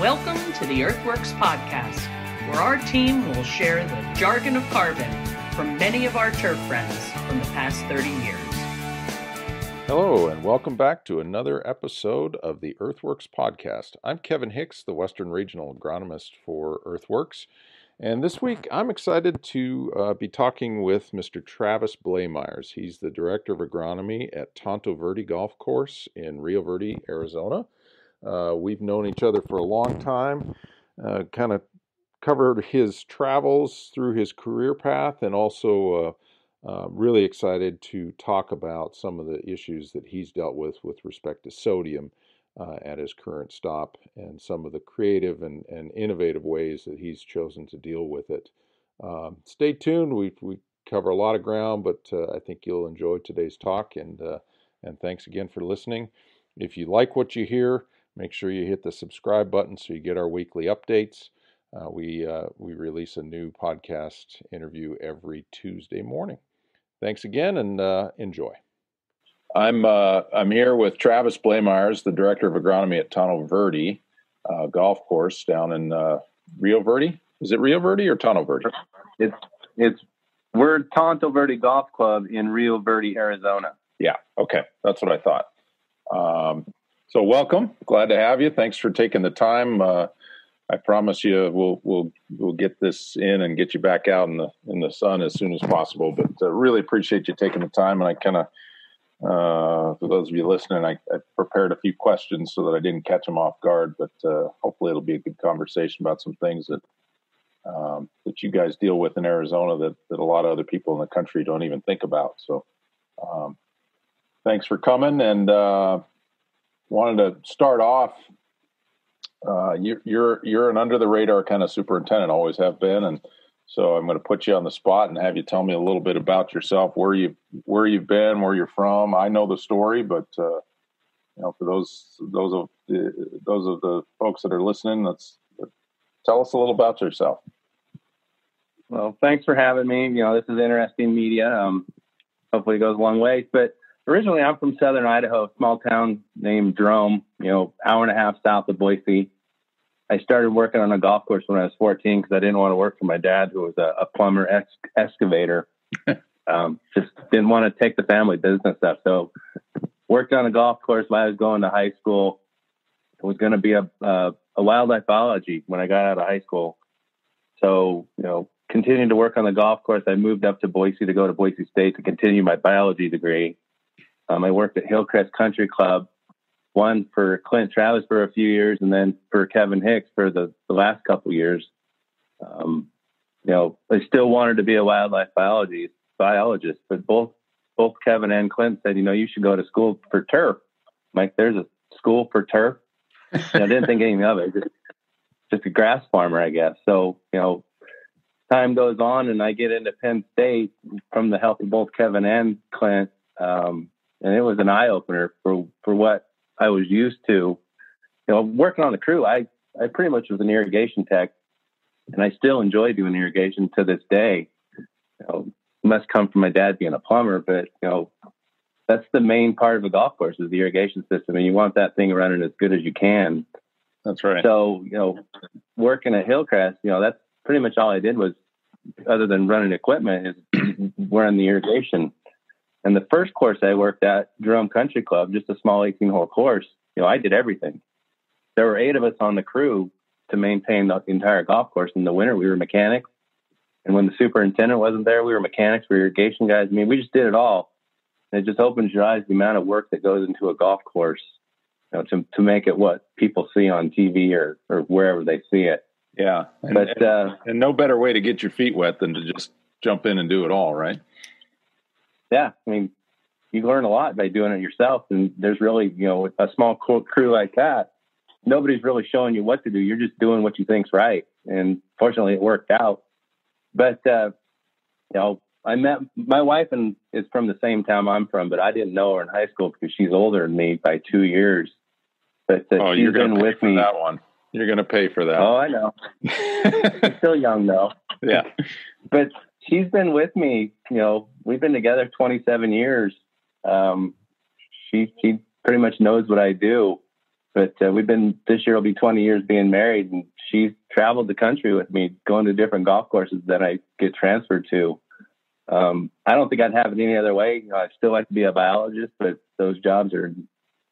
Welcome to the Earthworks Podcast, where our team will share the jargon of carbon from many of our turf friends from the past 30 years. Hello, and welcome back to another episode of the Earthworks Podcast. I'm Kevin Hicks, the Western Regional Agronomist for Earthworks. And this week, I'm excited to uh, be talking with Mr. Travis Blamires. He's the Director of Agronomy at Tonto Verde Golf Course in Rio Verde, Arizona. Uh, we've known each other for a long time, uh, kind of covered his travels through his career path, and also uh, uh, really excited to talk about some of the issues that he's dealt with with respect to sodium uh, at his current stop and some of the creative and, and innovative ways that he's chosen to deal with it. Um, stay tuned. We, we cover a lot of ground, but uh, I think you'll enjoy today's talk. And, and thanks again for listening. If you like what you hear, Make sure you hit the subscribe button so you get our weekly updates. Uh, we uh, we release a new podcast interview every Tuesday morning. Thanks again and uh, enjoy. I'm uh, I'm here with Travis Blamires, the director of agronomy at Tonto Verde uh, Golf Course down in uh, Rio Verde. Is it Rio Verde or Tonto Verde? It's it's we're Tonto Verde Golf Club in Rio Verde, Arizona. Yeah. Okay, that's what I thought. Um, so welcome, glad to have you. Thanks for taking the time. Uh, I promise you, we'll we'll we'll get this in and get you back out in the in the sun as soon as possible. But uh, really appreciate you taking the time. And I kind of, uh, for those of you listening, I, I, prepared a few questions so that I didn't catch them off guard. But uh, hopefully, it'll be a good conversation about some things that um, that you guys deal with in Arizona that that a lot of other people in the country don't even think about. So, um, thanks for coming and uh, wanted to start off. Uh, you, you're you're an under the radar kind of superintendent, always have been, and so I'm going to put you on the spot and have you tell me a little bit about yourself, where you where you've been, where you're from. I know the story, but uh, you know, for those those of the, those of the folks that are listening, let's tell us a little about yourself. Well, thanks for having me. You know, this is interesting media. Um, hopefully, it goes a long way. But originally I'm from southern Idaho, a small town named Jerome, you know, hour and a half south of Boise. I started working on a golf course when I was 14 because I didn't want to work for my dad, who was a, a plumber ex- excavator. um, just didn't want to take the family business stuff. So worked on a golf course while I was going to high school. It was going to be a, a, a wildlife biology when I got out of high school. So, you know, continuing to work on the golf course, I moved up to Boise to go to Boise State to continue my biology degree. Um, I worked at Hillcrest Country Club, one for Clint Travis for a few years, and then for Kevin Hicks for the, the last couple years. Um, you know, I still wanted to be a wildlife biology biologist, but both both Kevin and Clint said, you know, you should go to school for turf. Mike, there's a school for turf. I didn't think anything of it. Just, just a grass farmer, I guess. So, you know, time goes on and I get into Penn State from the help of both Kevin and Clint. Um, and it was an eye opener for for what I was used to. You know, working on the crew, I I pretty much was an irrigation tech, and I still enjoy doing irrigation to this day. You know, must come from my dad being a plumber, but you know, that's the main part of a golf course is the irrigation system, and you want that thing running as good as you can. That's right. So you know, working at Hillcrest, you know, that's pretty much all I did was, other than running equipment, is running the irrigation. And the first course I worked at, Jerome Country Club, just a small 18 hole course, you know, I did everything. There were eight of us on the crew to maintain the entire golf course. In the winter, we were mechanics. And when the superintendent wasn't there, we were mechanics, we were irrigation guys. I mean, we just did it all. And it just opens your eyes the amount of work that goes into a golf course, you know, to, to make it what people see on TV or, or wherever they see it. Yeah. And, but, uh, and no better way to get your feet wet than to just jump in and do it all, right? Yeah, I mean, you learn a lot by doing it yourself. And there's really, you know, with a small crew like that, nobody's really showing you what to do. You're just doing what you think's right. And fortunately, it worked out. But uh, you know, I met my wife and is from the same town I'm from, but I didn't know her in high school because she's older than me by two years. But uh, oh, you're going to with me. that one. You're going to pay for that. Oh, I know. still young though. Yeah. But she's been with me. You know, we've been together 27 years. Um, she she pretty much knows what I do. but uh, we've been this year will be 20 years being married, and she's traveled the country with me, going to different golf courses that I get transferred to. Um, I don't think I'd have it any other way. You know, I still like to be a biologist, but those jobs are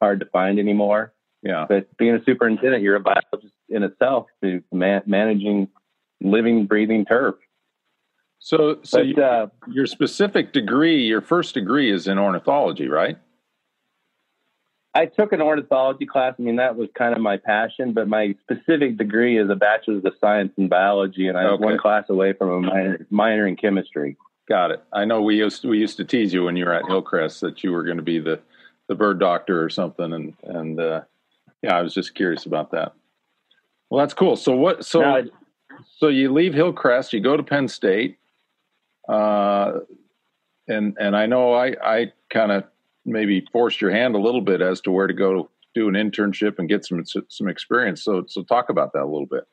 hard to find anymore. Yeah. But being a superintendent, you're a biologist in itself, to man- managing living, breathing turf. So, so But, you, uh, your specific degree, your first degree is in ornithology, right? I took an ornithology class. I mean, that was kind of my passion, but my specific degree is a bachelor's of science in biology, and I was one class away from a minor, minor in chemistry. Got it. I know we used to, we used to tease you when you were at Hillcrest that you were going to be the the bird doctor or something, and and uh, yeah, I was just curious about that. Well, that's cool. So what? So Now, so you leave Hillcrest, you go to Penn State, uh, and and I know I I kind of maybe forced your hand a little bit as to where to go do an internship and get some some experience. So so talk about that a little bit.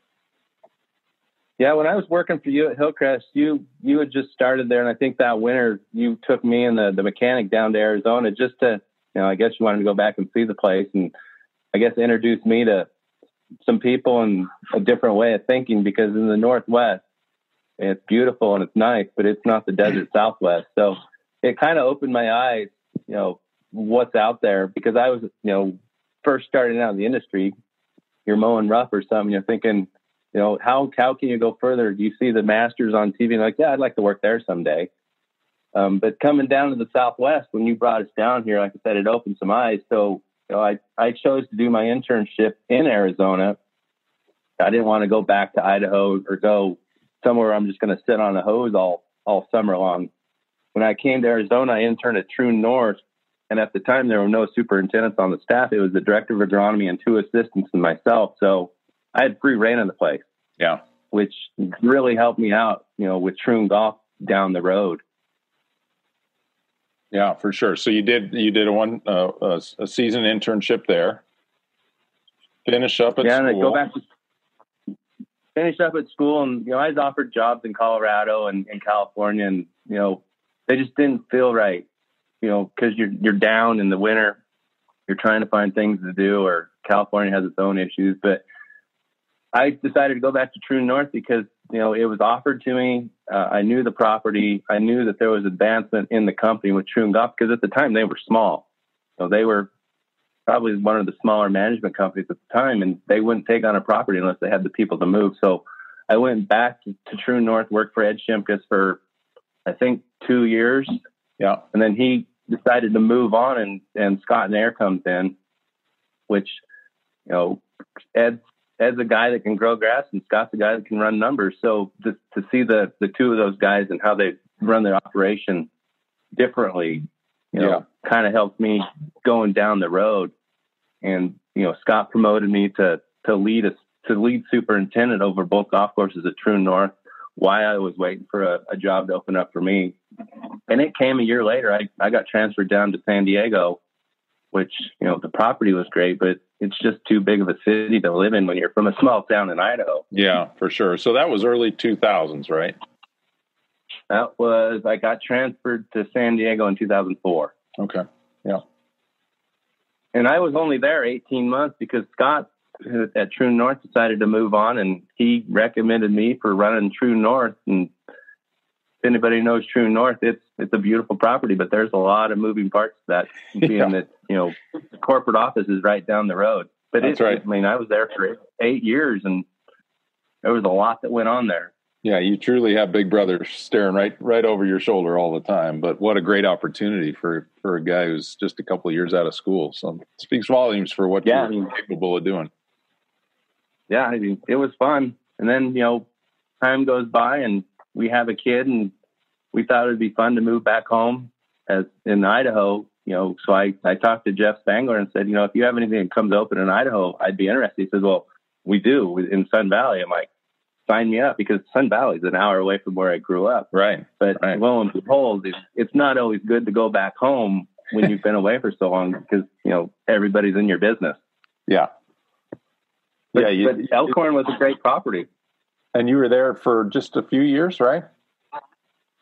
Yeah, when I was working for you at Hillcrest, you you had just started there, and I think that winter you took me and the the mechanic down to Arizona just to, you know, I guess you wanted to go back and see the place, and I guess introduce me to some people and a different way of thinking because in the Northwest, it's beautiful and it's nice, but it's not the desert Southwest. So it kind of opened my eyes, you know, what's out there because I was, you know, first starting out in the industry. You're mowing rough or something. You're thinking you know, how how can you go further? Do you see the Masters on TV, and like, yeah, I'd like to work there someday. Um, but coming down to the Southwest, when you brought us down here, like I said, it opened some eyes. So, you know, I I chose to do my internship in Arizona. I didn't want to go back to Idaho or go somewhere I'm just going to sit on a hose all all summer long. When I came to Arizona, I interned at Troon North, and at the time there were no superintendents on the staff. It was the director of agronomy and two assistants and myself. So I had free reign of the place, Yeah. which really helped me out, you know, with Troon Golf down the road. Yeah, for sure. So you did you did a one uh, a, a season internship there. Finish up at yeah, school. go back to finish up at school, and you know, I was offered jobs in Colorado and in California, and you know, they just didn't feel right, you know, because you're you're down in the winter, you're trying to find things to do, or California has its own issues, but I decided to go back to Troon North because you know it was offered to me. Uh, I knew the property. I knew that there was advancement in the company with Troon Golf because at the time they were small. So they were probably one of the smaller management companies at the time, and they wouldn't take on a property unless they had the people to move. So I went back to, to Troon North, worked for Ed Shimkus for I think two years, yeah. and then he decided to move on, and and Scott Nair comes in, which you know Ed's Ed's a guy that can grow grass, and Scott's a guy that can run numbers. So to, to see the the two of those guys and how they run their operation differently, you know, kind of helped me going down the road. And you know, Scott promoted me to to lead a to lead superintendent over both golf courses at Troon North. Why I was waiting for a, a job to open up for me, and it came a year later. I I got transferred down to San Diego, which you know the property was great, but it's just too big of a city to live in when you're from a small town in Idaho. Yeah, for sure. So that was early 2000s, right? That was I got transferred to San Diego in 2004. Okay. Yeah. and I was only there 18 months because Scott at Troon North decided to move on, and he recommended me for running Troon North. And if anybody knows Troon North, it's it's a beautiful property, but there's a lot of moving parts to that, being Yeah. that you know the corporate office is right down the road. But That's it, right. I mean, I was there for eight years, and there was a lot that went on there. Yeah, you truly have Big Brother staring right right over your shoulder all the time. But what a great opportunity for for a guy who's just a couple of years out of school. So it speaks volumes for what Yeah, you're capable of doing. yeah, I mean, it was fun. And then, you know, time goes by and we have a kid and we thought it'd be fun to move back home as in Idaho, you know, so I, I talked to Jeff Spangler and said, you know, if you have anything that comes open in Idaho, I'd be interested. He says, well, we do in Sun Valley. I'm like, sign me up because Sun Valley is an hour away from where I grew up. Right. But Right. lo and behold, it's, it's not always good to go back home when you've been away for so long because, you know, everybody's in your business. Yeah. But, yeah. You, but Elkhorn was a great property. and you were there for just a few years, right?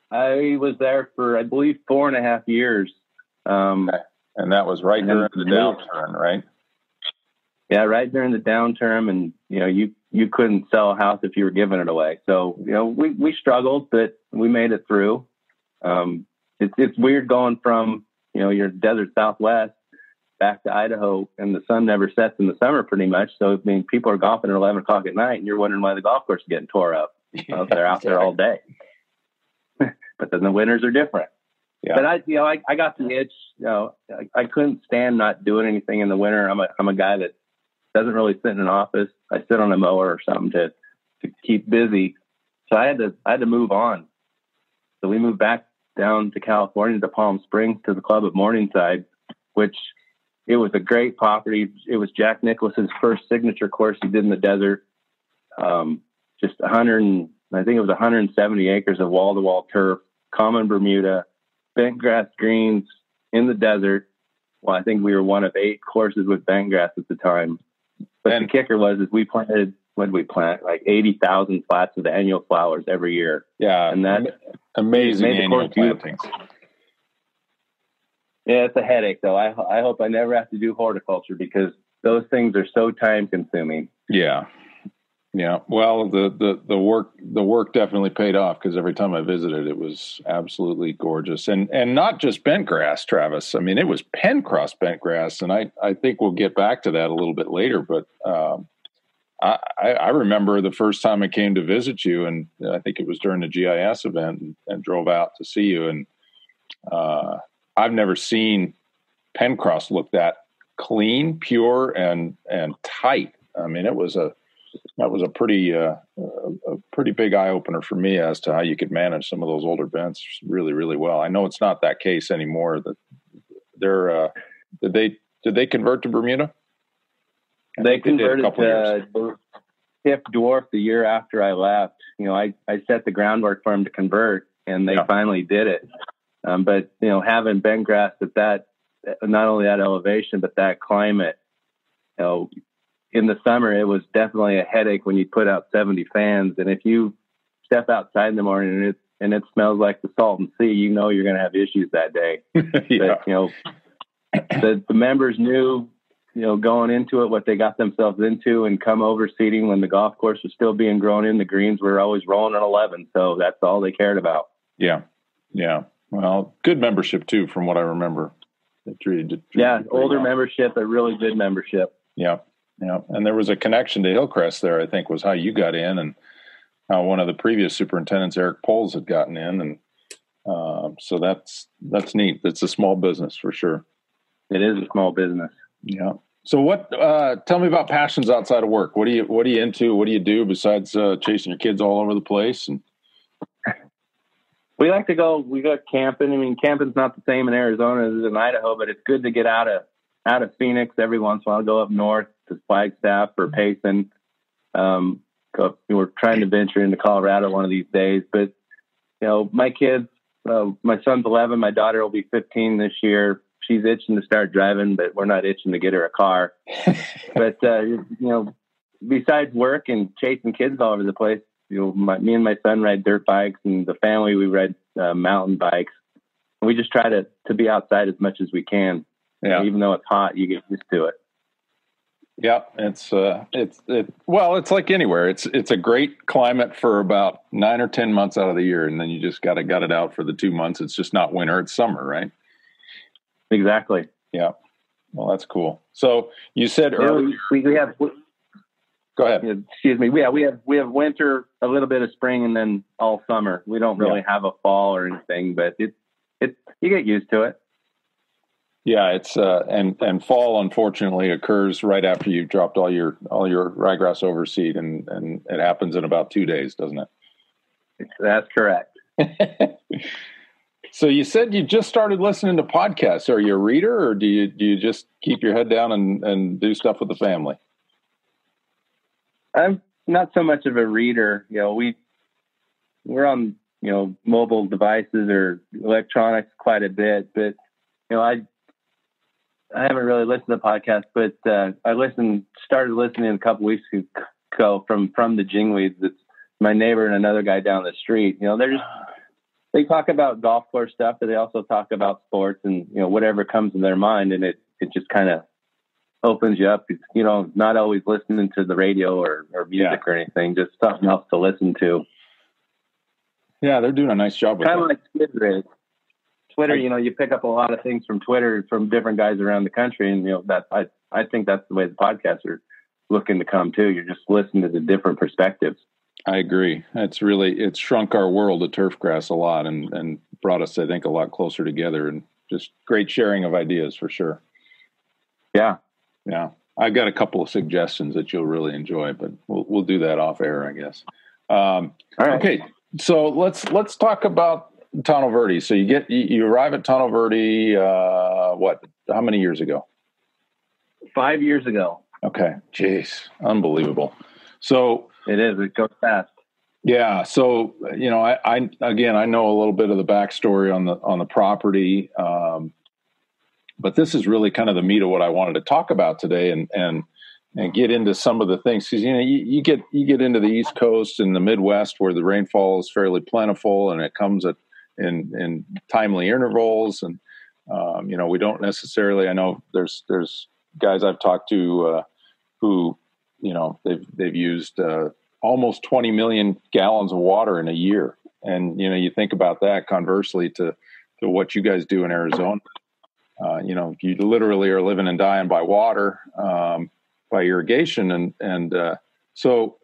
I was there for, I believe, four and a half years. Um, And that was right during the downturn, right? Yeah, right during the downturn, and you know, you you couldn't sell a house if you were giving it away. So you know, we we struggled, but we made it through. Um, it's it's weird going from you know your desert Southwest back to Idaho, and the sun never sets in the summer, pretty much. So I mean, people are golfing at eleven o'clock at night, and you're wondering why the golf course is getting tore up. They're out there all day. but then the winters are different. Yeah. But I, you know, I, I got the itch. You know, I, I couldn't stand not doing anything in the winter. I'm a I'm a guy that doesn't really sit in an office. I sit on a mower or something to to keep busy. So I had to I had to move on. So we moved back down to California to Palm Springs to the club at Morningside, which it was a great property. It was Jack Nicklaus's first signature course he did in the desert. Um, just 100, I think it was 170 acres of wall to wall turf, common Bermuda, bent grass greens in the desert. Well, I think we were one of eight courses with bent grass at the time. But and, the kicker was is we planted what did we plant like eighty thousand flats of the annual flowers every year. Yeah, and that amazing annual plantings. Yeah, it's a headache though. I I hope I never have to do horticulture because those things are so time consuming. Yeah, yeah. Well, the the the work the work definitely paid off because every time I visited, it was absolutely gorgeous, and and not just bent grass, Travis. I mean, it was Penncross bent grass, and I I think we'll get back to that a little bit later. But um, I I remember the first time I came to visit you, and I think it was during the GIS event, and, and drove out to see you, and uh, I've never seen Penncross look that clean, pure, and and tight. I mean, it was a that was a pretty uh, a pretty big eye opener for me as to how you could manage some of those older bents really really well. I know it's not that case anymore. That they're uh, did they did they convert to Bermuda? they converted to Tip Dwarf the year after I left. You know, I I set the groundwork for them to convert, and they yeah. finally did it. Um, but you know, having grass at that not only that elevation but that climate, you know, in the summer, it was definitely a headache when you put out 70 fans. And if you step outside in the morning and it, and it smells like the Salton Sea, you know you're going to have issues that day. yeah. But, you know, the, the members knew, you know, going into it, what they got themselves into and come over seating when the golf course was still being grown in. The greens were always rolling at 11. So that's all they cared about. Yeah. Yeah. Well, good membership too, from what I remember. treated, treated yeah, older well. membership, a really good membership. Yeah. Yeah, and there was a connection to Hillcrest there. I think was how you got in, and how one of the previous superintendents, Eric Poles, had gotten in, and uh, so that's that's neat. It's a small business for sure. It is a small business. Yeah. So what? Uh, tell me about passions outside of work. What do you What are you into? What do you do besides uh, chasing your kids all over the place? And we like to go. We go camping. I mean, camping's not the same in Arizona as in Idaho, but it's good to get out of out of Phoenix every once in a while. Go up north to Flagstaff or Payson. Um, we're trying to venture into Colorado one of these days, but you know, my kids, uh, my son's 11, my daughter will be 15 this year. She's itching to start driving, but we're not itching to get her a car. but uh, you know, besides work and chasing kids all over the place, you know, my, me and my son ride dirt bikes, and the family we ride uh, mountain bikes. And we just try to to be outside as much as we can. Yeah. even though it's hot, you get used to it. Yeah, it's uh, it's it. Well, it's like anywhere. It's it's a great climate for about nine or ten months out of the year, and then you just got to gut it out for the two months. It's just not winter; it's summer, right? Exactly. Yeah. Well, that's cool. So you said yeah, earlier we, we have. We, go ahead. Excuse me. Yeah, we have we have winter, a little bit of spring, and then all summer. We don't really yeah. have a fall or anything, but it it you get used to it. Yeah, it's uh, and and fall unfortunately occurs right after you've dropped all your all your ryegrass overseed, and and it happens in about two days, doesn't it? That's correct. so you said you just started listening to podcasts. Are you a reader, or do you do you just keep your head down and and do stuff with the family? I'm not so much of a reader. You know, we we're on you know mobile devices or electronics quite a bit, but you know I I haven't really listened to the podcast, but uh, I listened, started listening a couple weeks ago from from the Jingweeds. It's my neighbor and another guy down the street. You know, they're just they talk about golf course stuff, but they also talk about sports and you know whatever comes in their mind, and it it just kind of opens you up. It's, you know, not always listening to the radio or, or music Yeah. or anything, just something else to listen to. Yeah, they're doing a nice job Kind of like Twitter is. Twitter, you know, you pick up a lot of things from Twitter from different guys around the country, and you know that I I think that's the way the podcasts are looking to come too. You're just listening to the different perspectives. I agree. It's really it's shrunk our world of turfgrass a lot and and brought us, I think, a lot closer together and just great sharing of ideas for sure. Yeah, Yeah, I've got a couple of suggestions that you'll really enjoy, but we'll we'll do that off air, I guess. Um, all right. okay, so let's let's talk about Tonto Verde. So you get you, you arrive at Tonto Verde. Uh, what? How many years ago? Five years ago, Okay, jeez, unbelievable. So it is. It goes fast. Yeah. So you know, I, I again, I know a little bit of the backstory on the on the property, um, but this is really kind of the meat of what I wanted to talk about today, and and and get into some of the things because you know you, you get you get into the East Coast and the Midwest where the rainfall is fairly plentiful and it comes at in in timely intervals, and um, you know we don't necessarily. I know there's there's guys I've talked to uh, who you know they've they've used. Uh, almost 20 million gallons of water in a year. And, you know, you think about that conversely to, to what you guys do in Arizona. Uh, you know, you literally are living and dying by water, um, by irrigation. And, and, uh, so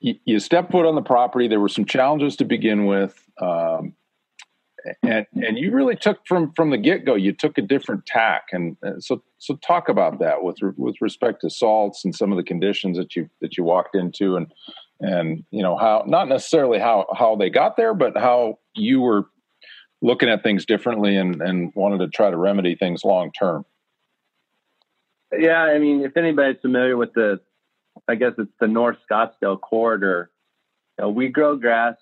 you, you step foot on the property. There were some challenges to begin with. Um, and, and you really took from, from the get go, you took a different tack. And uh, so, so talk about that with, with respect to salts and some of the conditions that you, that you walked into and, and, you know, how, not necessarily how, how they got there, but how you were looking at things differently and, and wanted to try to remedy things long term. Yeah, I mean, if anybody's familiar with the, I guess it's the North Scottsdale corridor. You know, we grow grass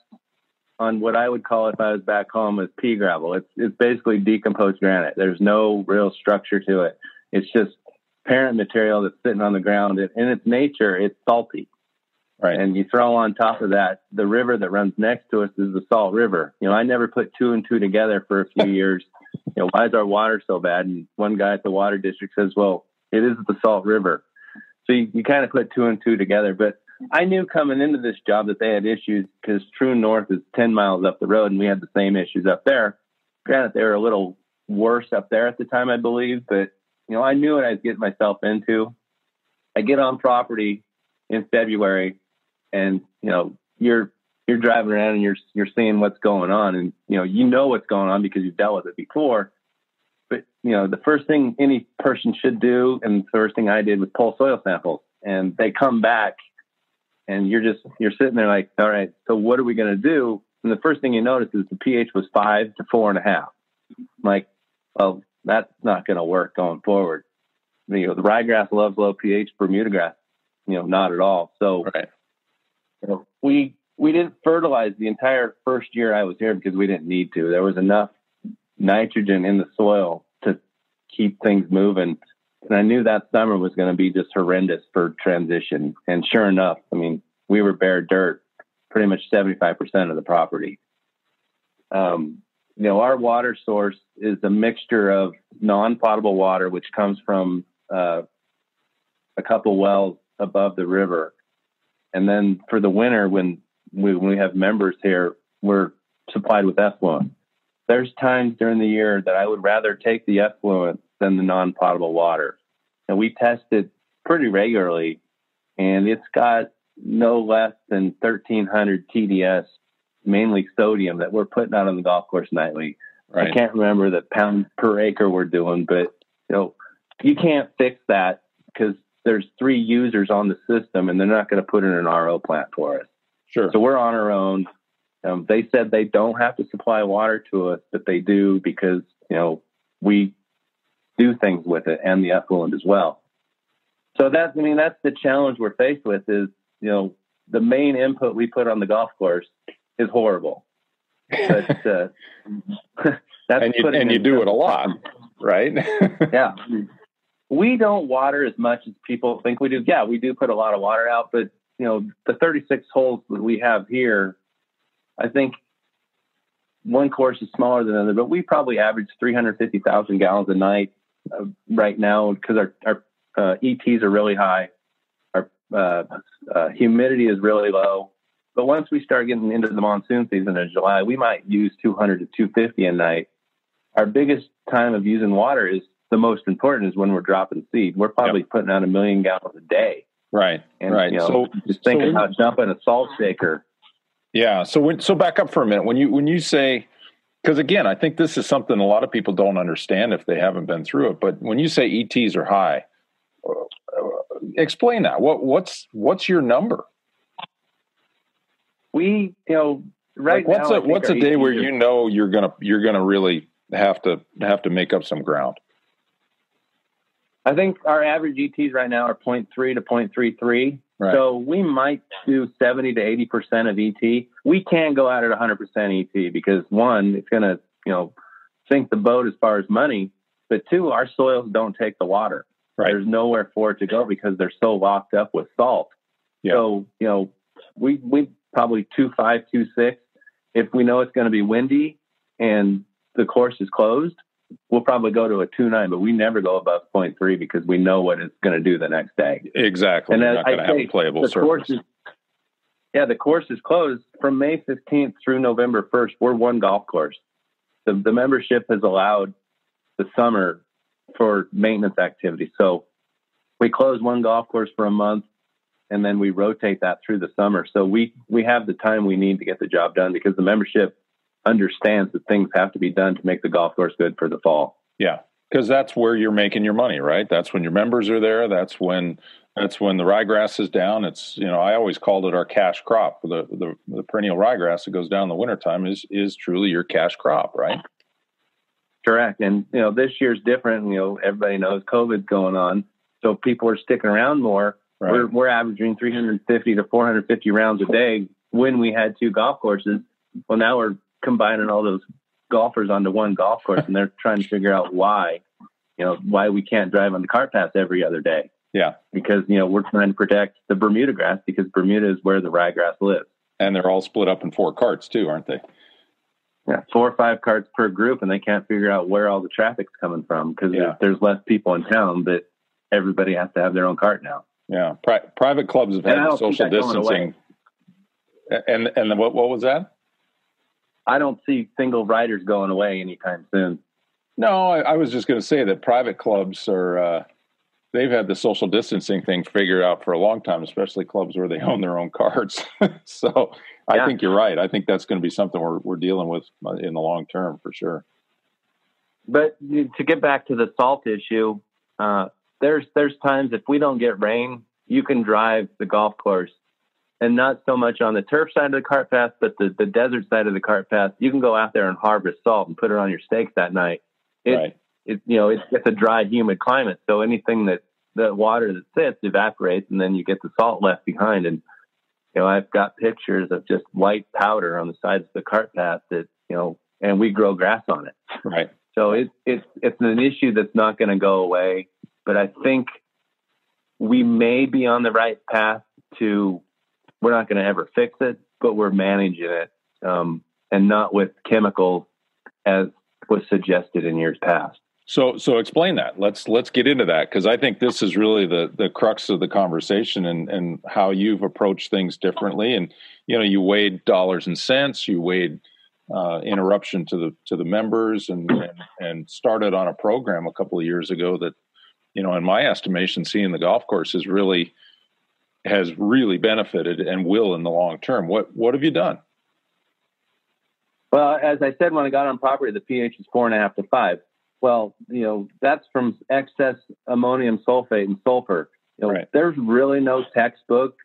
on what I would call, if I was back home, is pea gravel. It's it's basically decomposed granite. There's no real structure to it. It's just parent material that's sitting on the ground. In in its nature, it's salty. Right. And you throw on top of that, the river that runs next to us is the Salt River. You know, I never put two and two together for a few years. You know, why is our water so bad? And one guy at the water district says, well, it is the Salt River. So you, you kind of put two and two together. But I knew coming into this job that they had issues because Troon North is 10 miles up the road and we had the same issues up there. Granted, they were a little worse up there at the time, I believe, but you know, I knew what I was getting myself into. I get on property in February and, you know, you're, you're driving around and you're, you're seeing what's going on and, you know, you know what's going on because you've dealt with it before. But, you know, the first thing any person should do, and the first thing I did was pull soil samples and they come back and you're just you're sitting there like, all right, so what are we going to do? And the first thing you notice is the pH was five to four and a half. I'm like, well, that's not going to work going forward. You know, the ryegrass loves low pH, Bermuda grass, you know, not at all. So Right. you know, we we didn't fertilize the entire first year I was here because we didn't need to. There was enough nitrogen in the soil to keep things moving. And I knew that summer was going to be just horrendous for transition. And sure enough, I mean, we were bare dirt pretty much 75% of the property. Um, you know, our water source is a mixture of non potable water, which comes from uh, a couple wells above the river. And then for the winter, when we, when we have members here, we're supplied with effluent. There's times during the year that I would rather take the effluent than the non potable water. And we test it pretty regularly, and it's got no less than 1,300 TDS, mainly sodium, that we're putting out on the golf course nightly. Right. I can't remember the pound per acre we're doing, but you know, you can't fix that because there's three users on the system, and they're not going to put in an RO plant for us. Sure. So we're on our own. Um, they said they don't have to supply water to us, but they do because you know we do things with it and the effluent as well. So that's I mean that's the challenge we're faced with is you know the main input we put on the golf course is horrible. But uh, that's and you, and you do it a lot, right? Yeah. We don't water as much as people think we do. Yeah, we do put a lot of water out, but you know, the 36 holes that we have here, I think one course is smaller than another, but we probably average 350,000 gallons a night uh, right now because our, our uh, ETs are really high. Our uh, uh, humidity is really low. But once we start getting into the monsoon season in July, we might use 200 to 250 a night. Our biggest time of using water is the most important is when we're dropping seed. We're probably yep. putting out a million gallons a day. Right. And, right. You know, so just think so about dumping a salt shaker. Yeah. So when, so back up for a minute. When you when you say because again, I think this is something a lot of people don't understand if they haven't been through it. But when you say ETs are high, uh, explain that. What what's what's your number? We, you know, right like what's now, a what's a day where you know you're gonna you're gonna really have to have to make up some ground? I think our average ETs right now are 0.3 to 0.33. Right. So we might do 70 to 80% of ET. We can't go out at 100% ET because one, it's going to, you know, sink the boat as far as money. But two, our soils don't take the water. Right. There's nowhere for it to go because they're so locked up with salt. Yeah. So, you know, we, we probably two, five, two, six. If we know it's going to be windy and the course is closed, we'll probably go to a two nine, but we never go above 0.3 because we know what it's going to do the next day. Exactly. And You're not going to have a playable the surface. Course is, yeah, the course is closed from May 15th through November 1st. We're one golf course. The, the membership has allowed the summer for maintenance activity. So we close one golf course for a month and then we rotate that through the summer. So we, we have the time we need to get the job done because the membership understands that things have to be done to make the golf course good for the fall. Yeah, because that's where you're making your money, right? That's when your members are there. That's when that's when the ryegrass is down. It's you know I always called it our cash crop. The the, the perennial ryegrass that goes down in the wintertime is is truly your cash crop, right? Correct. And you know this year's different. You know everybody knows COVID's going on, so people are sticking around more. Right. We're we're averaging 350 to 450 rounds a day when we had two golf courses. Well, now we're combining all those golfers onto one golf course and they're trying to figure out why, you know, why we can't drive on the cart path every other day. Yeah. Because, you know, we're trying to protect the Bermuda grass because Bermuda is where the ryegrass lives. And they're all split up in four carts too, aren't they? Yeah, four or five carts per group, and they can't figure out where all the traffic's coming from because yeah. there's less people in town that everybody has to have their own cart now. Yeah, Pri- private clubs have had social distancing. And and what what was that? I don't see single riders going away anytime soon. No, I, I was just going to say that private clubs are uh, they've had the social distancing thing figured out for a long time, especially clubs where they own their own carts. so I yeah. think you're right. I think that's going to be something we're we're dealing with in the long term for sure. But to get back to the salt issue, uh, there's there's times if we don't get rain, you can drive the golf course and not so much on the turf side of the cart path, but the, the desert side of the cart path. You can go out there and harvest salt and put it on your steaks that night. It, right. it you know, it's, it's a dry, humid climate. So anything that the water that sits evaporates and then you get the salt left behind. And, you know, I've got pictures of just white powder on the sides of the cart path that, you know, and we grow grass on it. Right. So it, it's, it's an issue that's not going to go away, but I think we may be on the right path to we're not going to ever fix it, but we're managing it, um, and not with chemicals as was suggested in years past. So, so explain that. Let's let's get into that because I think this is really the the crux of the conversation and and how you've approached things differently. And you know, you weighed dollars and cents, you weighed uh, interruption to the to the members, and, and and started on a program a couple of years ago that, you know, in my estimation, seeing the golf course is really has really benefited and will in the long term. What what have you done? Well, as I said when I got on property, the pH is four and a half to five. Well, you know that's from excess ammonium sulfate and sulfur. You know, right. There's really no textbook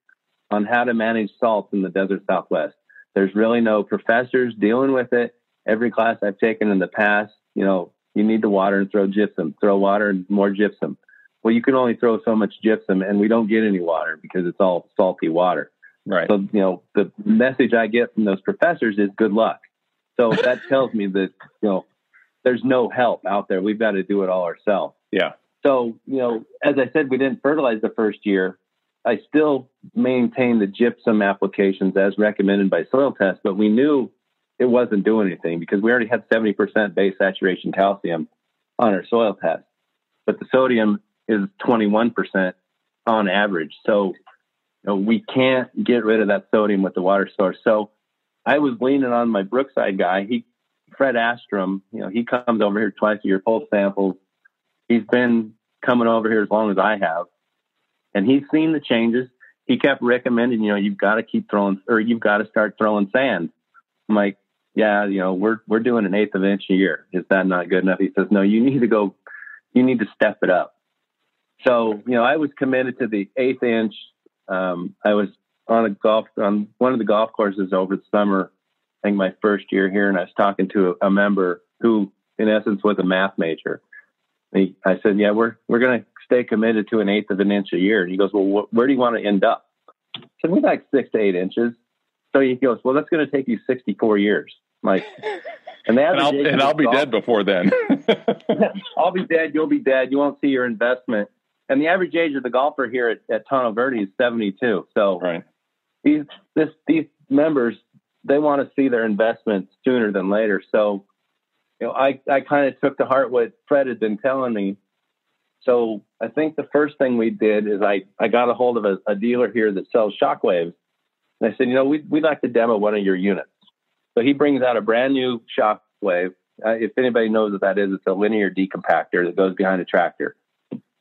on how to manage salts in the desert Southwest. There's really no professors dealing with it. Every class I've taken in the past, you know, you need the water and throw gypsum, throw water and more gypsum well, you can only throw so much gypsum and we don't get any water because it's all salty water. Right. So, you know, the message I get from those professors is good luck. So that tells me that, you know, there's no help out there. We've got to do it all ourselves. Yeah. So, you know, as I said, we didn't fertilize the first year. I still maintain the gypsum applications as recommended by soil test, but we knew it wasn't doing anything because we already had 70% base saturation calcium on our soil test. But the sodium is 21% on average. So you know, we can't get rid of that sodium with the water source. So I was leaning on my Brookside guy. He, Fred Astrom, you know, he comes over here twice a year, pulls samples. He's been coming over here as long as I have, and he's seen the changes. He kept recommending, you know, you've got to keep throwing, or you've got to start throwing sand. I'm like, yeah, you know, we're we're doing an eighth of an inch a year. Is that not good enough? He says, no, you need to go, you need to step it up. So, you know, I was committed to the eighth inch. Um, I was on a golf on one of the golf courses over the summer. I think my first year here, and I was talking to a, a member who, in essence, was a math major. He, I said, "Yeah, we're we're going to stay committed to an eighth of an inch a year." And he goes, "Well, wh- where do you want to end up?" I said, "We like six to eight inches." So he goes, "Well, that's going to take you sixty-four years." I'm like, and, and I'll, and I'll be golf, dead before then. I'll be dead. You'll be dead. You won't see your investment. And the average age of the golfer here at, at Tonto Verde is 72. So right these this these members they want to see their investments sooner than later. So, you know, I I kind of took to heart what Fred had been telling me. So I think the first thing we did is I I got a hold of a, a dealer here that sells shockwaves, and I said, you know, we'd we'd like to demo one of your units. So he brings out a brand new shockwave. Uh, if anybody knows what that is, it's a linear decompactor that goes behind a tractor.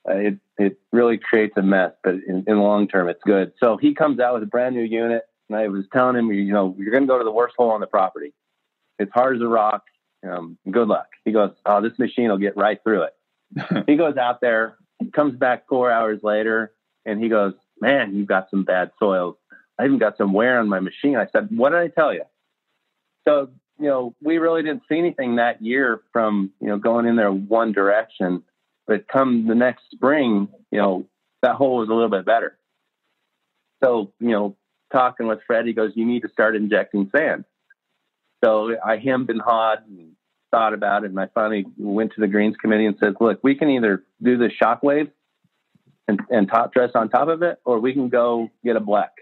Uh, it it really creates a mess, but in, in the long term, it's good. So he comes out with a brand new unit, and I was telling him, you know, you're going to go to the worst hole on the property. It's hard as a rock. Um, good luck. He goes, oh, this machine will get right through it. he goes out there, comes back four hours later, and he goes, man, you've got some bad soils. I even got some wear on my machine. I said, what did I tell you? So, you know, we really didn't see anything that year from, you know, going in there one direction. But come the next spring, you know, that hole was a little bit better. So, you know, talking with Fred, he goes, you need to start injecting sand. So I hemmed and hawed and thought about it. And I finally went to the greens committee and said, look, we can either do the shockwave and, and top dress on top of it, or we can go get a black.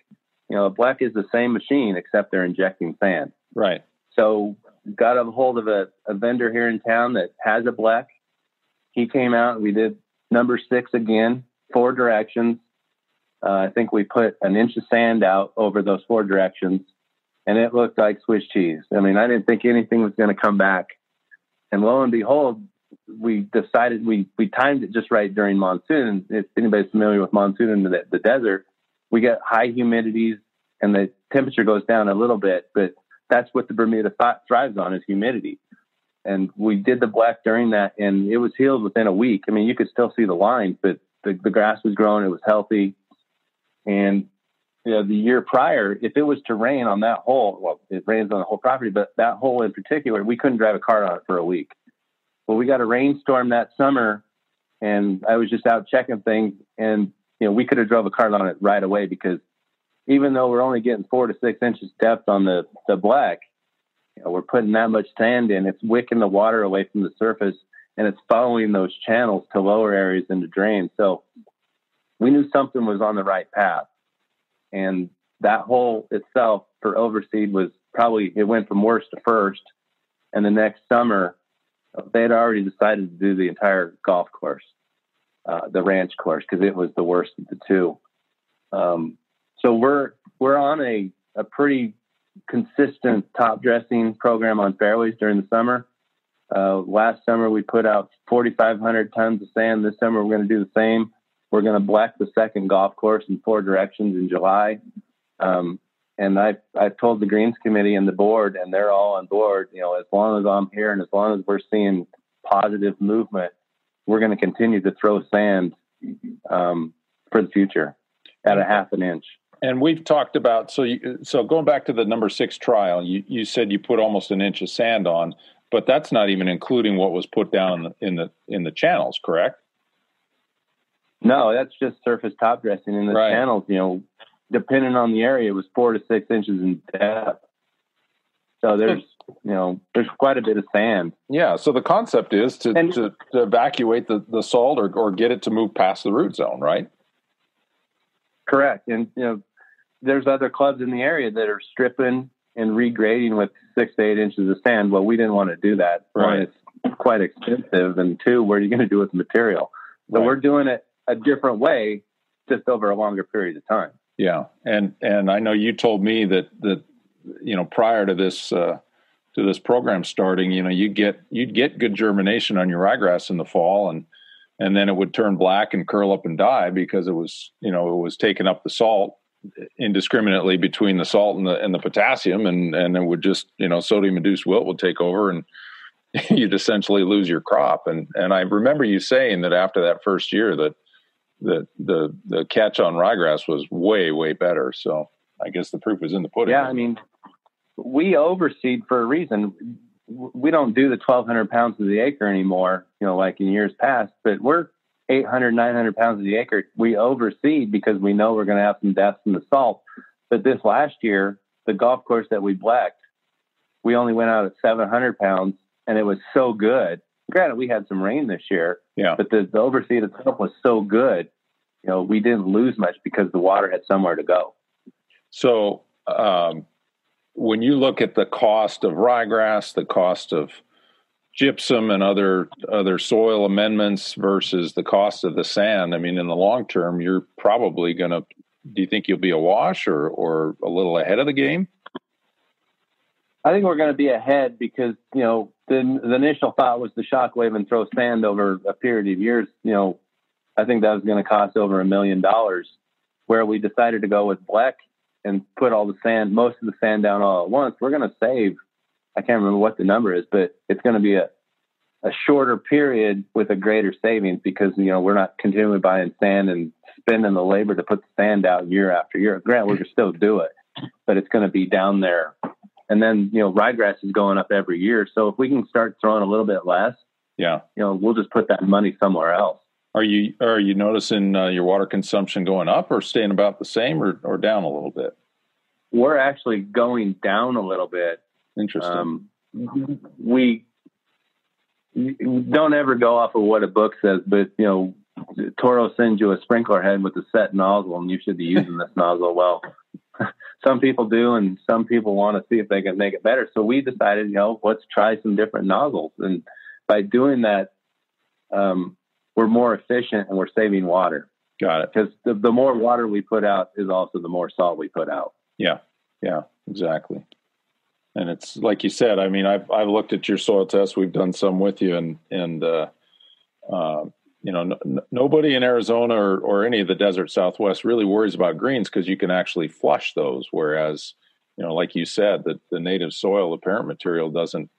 You know, a black is the same machine, except they're injecting sand. Right. So got a hold of a, a vendor here in town that has a black he came out. We did number six again, four directions. Uh, I think we put an inch of sand out over those four directions, and it looked like Swiss cheese. I mean, I didn't think anything was going to come back, and lo and behold, we decided we we timed it just right during monsoon. If anybody's familiar with monsoon in the, the desert, we get high humidities, and the temperature goes down a little bit, but that's what the Bermuda thrives on is humidity and we did the black during that, and it was healed within a week. I mean, you could still see the lines, but the, the grass was growing, it was healthy, and you know, the year prior, if it was to rain on that hole, well, it rains on the whole property, but that hole in particular, we couldn't drive a car on it for a week. Well, we got a rainstorm that summer, and I was just out checking things, and you know, we could have drove a car on it right away because even though we're only getting four to six inches depth on the the black, you know, we're putting that much sand in, it's wicking the water away from the surface and it's following those channels to lower areas into drains. So we knew something was on the right path. And that hole itself for overseed was probably, it went from worst to first. And the next summer, they had already decided to do the entire golf course, uh, the ranch course, because it was the worst of the two. Um, so we're we're on a, a pretty consistent top dressing program on fairways during the summer. Uh, last summer we put out 4,500 tons of sand. This summer we're going to do the same. We're going to black the second golf course in four directions in July. Um, and I've, I've told the greens committee and the board, and they're all on board. You know, as long as I'm here and as long as we're seeing positive movement, we're going to continue to throw sand um, for the future at a half an inch. And we've talked about so you, so going back to the number six trial, you, you said you put almost an inch of sand on, but that's not even including what was put down in the in the, channels, correct? No, that's just surface top dressing in the right. channels. You know, depending on the area, it was four to six inches in depth. So there's you know there's quite a bit of sand. Yeah. So the concept is to and, to, to evacuate the, the salt or or get it to move past the root zone, right? Correct. And you know, there's other clubs in the area that are stripping and regrading with six to eight inches of sand. Well, we didn't want to do that. Right. One, it's quite expensive, and two, what are you going to do with the material? So right. we're doing it a different way, just over a longer period of time. Yeah, and and I know you told me that that you know prior to this uh, to this program starting, you know you get you'd get good germination on your ryegrass in the fall, and and then it would turn black and curl up and die because it was you know it was taking up the salt indiscriminately between the salt and the and the potassium, and and it would just you know sodium induced wilt would take over and you'd essentially lose your crop. And and I remember you saying that after that first year that the the the catch on ryegrass was way way better. So I guess the proof is in the pudding. Yeah, I mean, we overseed for a reason. We don't do the 1,200 pounds of the acre anymore, you know, like in years past. But we're 800, 900 pounds of the acre. We overseed because we know we're going to have some deaths in the salt. But this last year, the golf course that we blacked, we only went out at 700 pounds, and it was so good. Granted, we had some rain this year, yeah. But the, the overseed itself was so good, you know, we didn't lose much because the water had somewhere to go. So, um, when you look at the cost of ryegrass, the cost of gypsum and other other soil amendments versus the cost of the sand, I mean, in the long term, you're probably going to. Do you think you'll be a wash or or a little ahead of the game? I think we're going to be ahead because you know the, the initial thought was the shockwave and throw sand over a period of years. You know, I think that was going to cost over a million dollars. Where we decided to go with black and put all the sand, most of the sand down all at once, we're going to save. I can't remember what the number is, but it's going to be a a shorter period with a greater savings because you know we're not continually buying sand and spending the labor to put the sand out year after year. Grant, we're still do it, but it's going to be down there and then, you know, ryegrass is going up every year. So if we can start throwing a little bit less, yeah, you know, we'll just put that money somewhere else. Are you are you noticing uh, your water consumption going up or staying about the same or, or down a little bit? We're actually going down a little bit. Interesting. Um, we don't ever go off of what a book says, but you know, Toro sends you a sprinkler head with a set nozzle, and you should be using this nozzle. Well, some people do, and some people want to see if they can make it better. So we decided, you know, let's try some different nozzles, and by doing that, um, we're more efficient and we're saving water. Got it. Because the, the more water we put out is also the more salt we put out. Yeah, yeah, exactly. And it's like you said. I mean, I've I've looked at your soil tests. We've done some with you, and and uh, uh, you know, n- nobody in Arizona or, or any of the desert Southwest really worries about greens because you can actually flush those. Whereas, you know, like you said, that the native soil, the parent material doesn't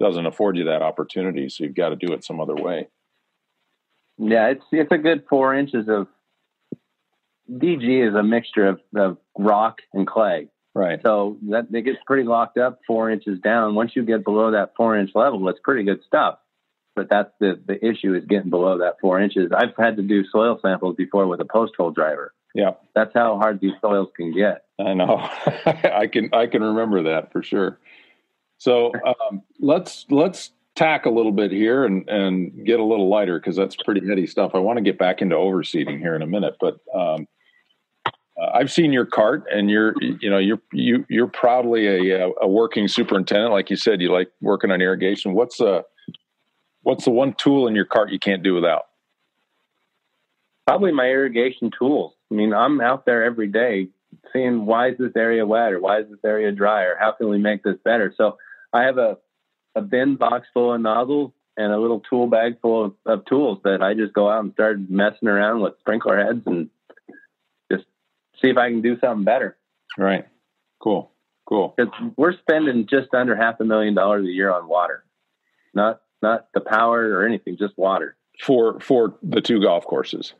doesn't afford you that opportunity. So you've got to do it some other way. Yeah, it's it's a good four inches of DG is a mixture of, of rock and clay. Right. So that it gets pretty locked up four inches down. Once you get below that four inch level, it's pretty good stuff but that's the the issue is getting below that four inches. I've had to do soil samples before with a post hole driver. Yeah, that's how hard these soils can get. I know. I can I can remember that for sure. So um, let's let's tack a little bit here and and get a little lighter because that's pretty heady stuff. I want to get back into overseeding here in a minute, but um, uh, I've seen your cart, and you're you know you're you you're proudly a a working superintendent, like you said. You like working on irrigation. What's a what's the one tool in your cart you can't do without? Probably my irrigation tools. I mean, I'm out there every day seeing why is this area wet or why is this area dry or how can we make this better. So I have a, a bin box full of nozzles and a little tool bag full of, of tools that I just go out and start messing around with sprinkler heads and just see if I can do something better. Right. Cool. Cool. Because we're spending just under half a million dollars a year on water, not not the power or anything, just water. For for the two golf courses.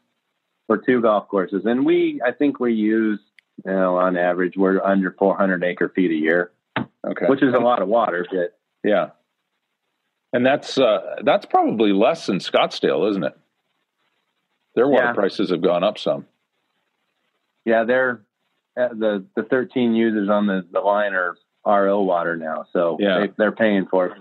For two golf courses, and we I think we use you know on average we're under 400 acre feet a year. Okay, which is a lot of water, but yeah, and that's uh, that's probably less than Scottsdale, isn't it? Their water yeah. prices have gone up some. Yeah, they're uh, the the 13 users on the, the line are RO water now, so yeah. they, they're paying for it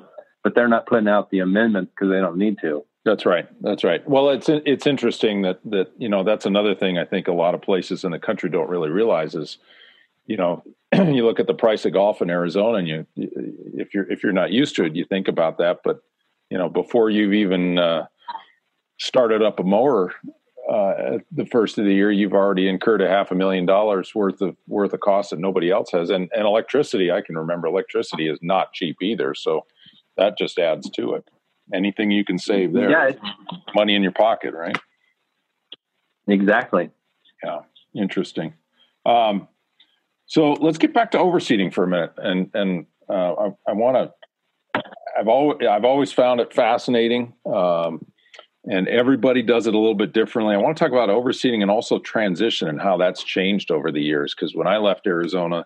but they're not putting out the amendments because they don't need to. That's right. That's right. Well, it's it's interesting that that you know that's another thing I think a lot of places in the country don't really realize is, you know, you look at the price of golf in Arizona and you if you're if you're not used to it, you think about that, but you know before you've even uh, started up a mower uh, the first of the year, you've already incurred a half a million dollars worth of worth of cost that nobody else has, and and electricity. I can remember electricity is not cheap either, so that just adds to it. Anything you can save there, Yeah, money in your pocket, right? exactly. Yeah, interesting. Um, so let's get back to overseeding for a minute, and and uh, I, I want to. I've always I've always found it fascinating, um, and everybody does it a little bit differently. I want to talk about overseeding and also transition and how that's changed over the years. Because when I left Arizona,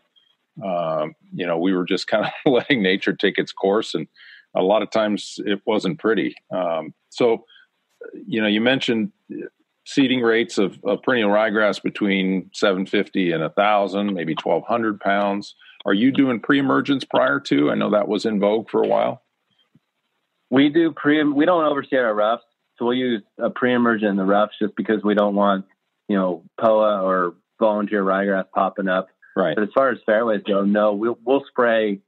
um, you know, we were just kind of letting nature take its course, and a lot of times it wasn't pretty. Um, so, you know, you mentioned seeding rates of, of perennial ryegrass between 750 and 1,000, maybe 1,200 pounds. Are you doing pre-emergence prior to? I know that was in vogue for a while. We do pre. We don't overseed our roughs, so we'll use a pre-emergent in the roughs just because we don't want you know POA or volunteer ryegrass popping up. Right. But as far as fairways go, no, we'll we'll spray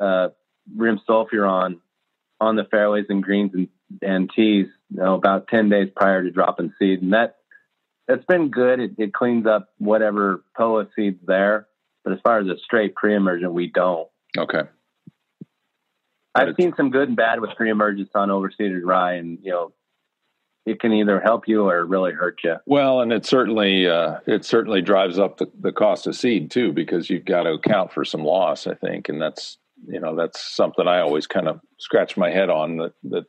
uh, rim sulfuron on on the fairways and greens and, and tees you know, about 10 days prior to dropping seed. And that, that's been good. It, it cleans up whatever POA seeds there. But as far as a straight pre-emergent, we don't. Okay. I've it's- seen some good and bad with pre-emergence on overseeded rye, and you know, it can either help you or really hurt you. Well, and it certainly uh, it certainly drives up the, the cost of seed too, because you've got to account for some loss, I think, and that's you know that's something I always kind of scratch my head on that that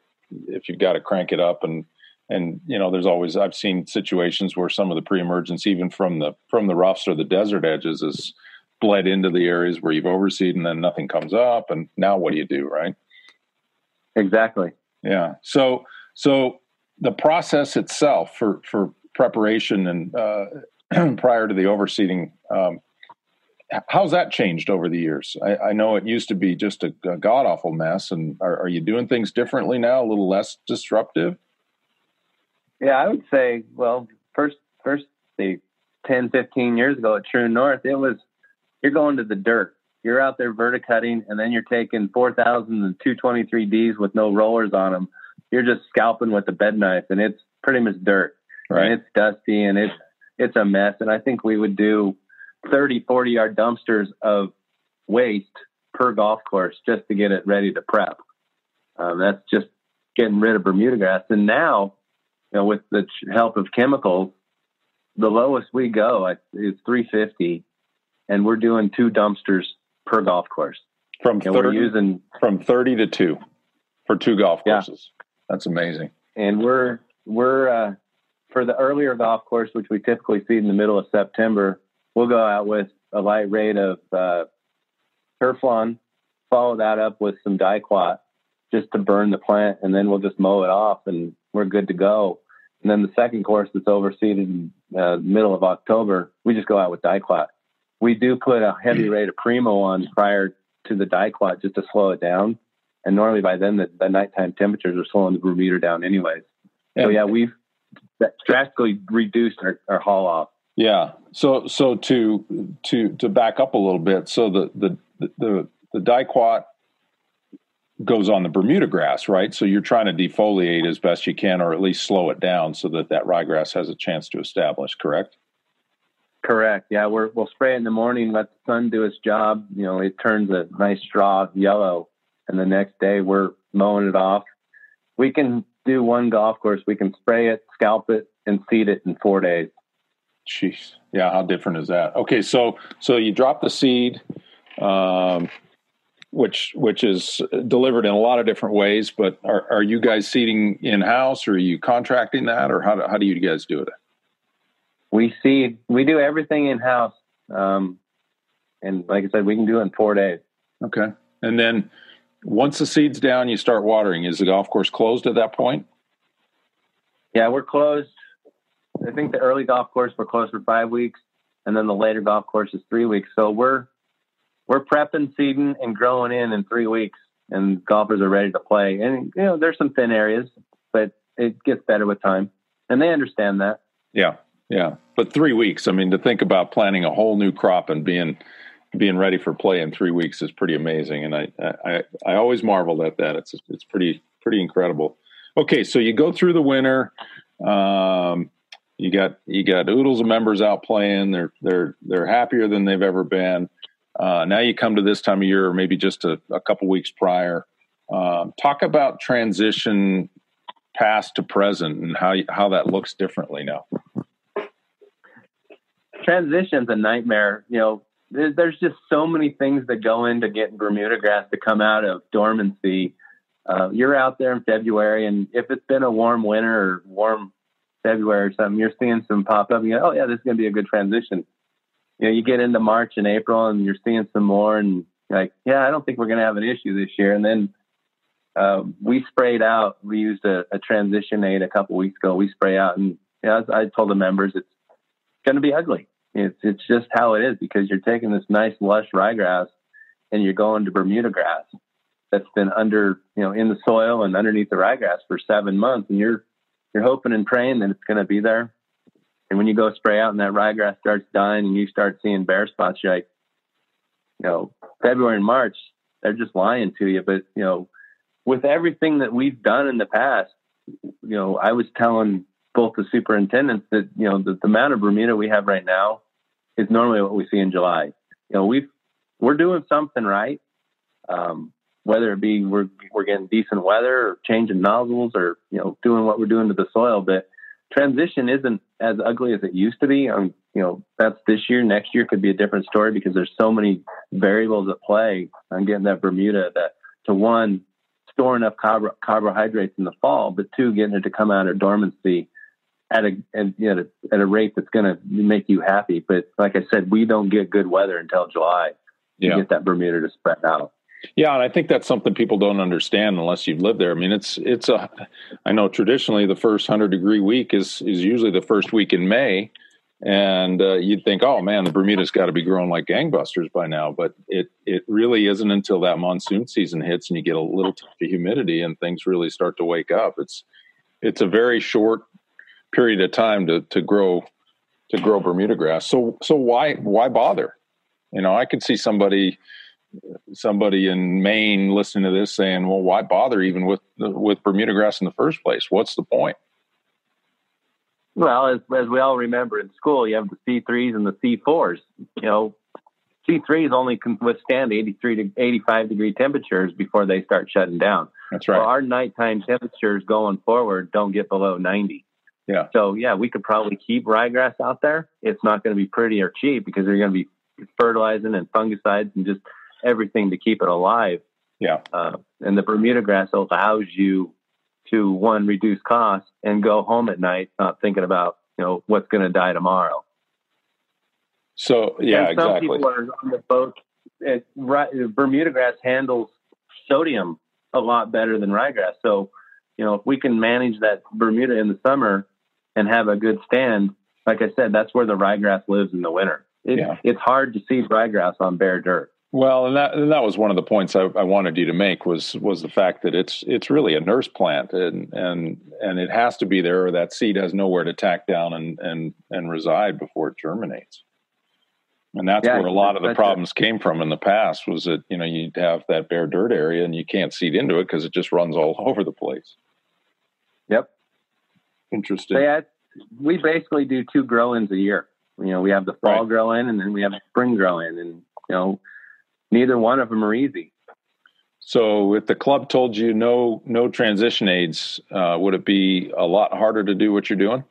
if you've got to crank it up and and you know there's always I've seen situations where some of the pre-emergence even from the from the roughs or the desert edges is bled into the areas where you've overseed and then nothing comes up and now what do you do right Exactly. yeah so so the process itself for for preparation and uh, prior to the overseeding um, how's that changed over the years I, I know it used to be just a, a god awful mess and are, are you doing things differently now a little less disruptive Yeah, I would say, well, first, first, the 10, 15 years ago at Troon North, it was, you're going to the dirt. You're out there verticutting, and then you're taking 4,000 and 223Ds with no rollers on them. You're just scalping with a bed knife, and it's pretty much dirt. right And it's dusty, and it's, it's a mess. And I think we would do 30, 40 yard dumpsters of waste per golf course just to get it ready to prep. Um, that's just getting rid of Bermuda grass. And now, you know, with the ch- help of chemicals, the lowest we go is 350, and we're doing two dumpsters per golf course. from And we're 30, using, from 30 to 2 for two golf Yeah. courses that's amazing and we're we're uh, for the earlier golf course, which we typically see in the middle of September. We'll go out with a light rate of uh, Turflon, follow that up with some Diquat just to burn the plant, and then we'll just mow it off, and we're good to go. And then the second course that's overseeded in uh, middle of October, we just go out with Diquat. We do put a heavy rate of Primo on prior to the Diquat just to slow it down. And normally by then the, the nighttime temperatures are slowing the Bermuda down anyways. So yeah, we've drastically reduced our, our haul off. Yeah. So so to to to back up a little bit, so the the the the Diquat goes on the Bermuda grass, right? So you're trying to defoliate as best you can, or at least slow it down, so that that ryegrass has a chance to establish. Correct. Correct. Yeah, we're, we'll spray it in the morning, let the sun do its job. You know, it turns a nice straw yellow, and the next day we're mowing it off. We can do one golf course. We can spray it, scalp it, and seed it in four days. Jeez. Yeah. How different is that? Okay. So so you drop the seed. Um, which which is delivered in a lot of different ways. But are, are you guys seeding in house, or are you contracting that, or how do, how do you guys do it? We seed. We do everything in house, um, and like I said, we can do it in four days. Okay, and then once the seed's down, you start watering. Is the golf course closed at that point? Yeah, we're closed. I think the early golf course we're closed for five weeks, and then the later golf course is three weeks. So we're we're prepping, seeding, and growing in in three weeks, and golfers are ready to play. And you know, there's some thin areas, but it gets better with time, and they understand that. Yeah, yeah. But three weeks. I mean, to think about planting a whole new crop and being being ready for play in three weeks is pretty amazing. And I I, I always marveled at that. It's it's pretty pretty incredible. Okay, so you go through the winter. Um, You got you got oodles of members out playing. They're they're they're happier than they've ever been. Uh, now you come to this time of year, or maybe just a, a couple weeks prior. Um, talk about transition past to present and how how that looks differently now. Transition's a nightmare. You know, there's, there's just so many things that go into getting Bermuda grass to come out of dormancy. Uh, you're out there in February, and if it's been a warm winter or warm February or something, you're seeing some pop up. You go, oh yeah, this is going to be a good transition. You know, you get into March and April, and you're seeing some more, and like, yeah, I don't think we're going to have an issue this year. And then uh, we sprayed out. We used a, a, transition aid a couple weeks ago. We spray out, and you know, I told the members it's going to be ugly. It's it's just how it is because you're taking this nice lush ryegrass and you're going to Bermuda grass that's been under you know in the soil and underneath the ryegrass for seven months, and you're you're hoping and praying that it's going to be there. And when you go spray out and that ryegrass starts dying and you start seeing bare spots, you're like, you know, February and March, they're just lying to you. But you know, with everything that we've done in the past, you know, I was telling both the superintendents that, you know, the, the amount of Bermuda we have right now is normally what we see in July. You know, we've, we're doing something right. Um, whether it be we're, we're getting decent weather or changing nozzles or, you know, doing what we're doing to the soil, but transition isn't as ugly as it used to be. Um, you know, that's this year. Next year could be a different story because there's so many variables at play on getting that Bermuda that to one, store enough carb- carbohydrates in the fall, but two, getting it to come out of dormancy at a at, you know, at a rate that's going to make you happy. But like I said, we don't get good weather until July to yeah. get that Bermuda to spread out. Yeah, and I think that's something people don't understand unless you've lived there. I mean, it's it's a. I know traditionally the first hundred degree week is is usually the first week in May, and uh, you'd think, oh man, the Bermuda's got to be growing like gangbusters by now, but it it really isn't until that monsoon season hits and you get a little touch of humidity and things really start to wake up. It's it's a very short period of time to to grow to grow Bermuda grass. So so why why bother? You know, I could see somebody somebody in Maine listening to this saying, "Well, why bother even with with Bermuda grass in the first place? What's the point?" Well, as, as we all remember in school, you have the C3s and the C4s. You know, C3s only can withstand 83 to 85 degree temperatures before they start shutting down. That's right. Our nighttime temperatures going forward don't get below 90. Yeah. So yeah, we could probably keep ryegrass out there. It's not going to be pretty or cheap because they're going to be fertilizing and fungicides and just everything to keep it alive. Yeah. Uh, and the Bermuda grass allows you to one reduce costs and go home at night not thinking about you know what's going to die tomorrow. So yeah, and some exactly. people are on the boat. It, Bermuda grass handles sodium a lot better than ryegrass. So you know if we can manage that Bermuda in the summer and have a good stand, like I said, that's where the ryegrass lives in the winter. It, yeah. It's hard to see ryegrass on bare dirt. Well, and that and that was one of the points I, I, wanted you to make was was the fact that it's it's really a nurse plant and and and it has to be there or that seed has nowhere to tack down and and and reside before it germinates. And that's yeah, where a lot of the problems it. came from in the past was that you know you'd have that bare dirt area and you can't seed into it because it just runs all over the place. Yep. Interesting. So yeah, we basically do two grow ins a year. You know, we have the fall right. grow in and then we have spring grow in, and you know neither one of them are easy. So, if the club told you no no transition aids, uh, would it be a lot harder to do what you're doing?